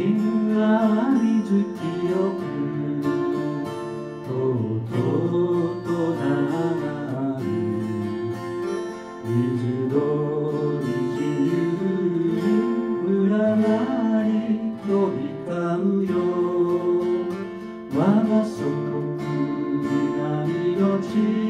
銀河水清くとうとうと長い。水通り自由に裏なり。飛び交うよ我が祖国南の地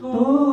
都。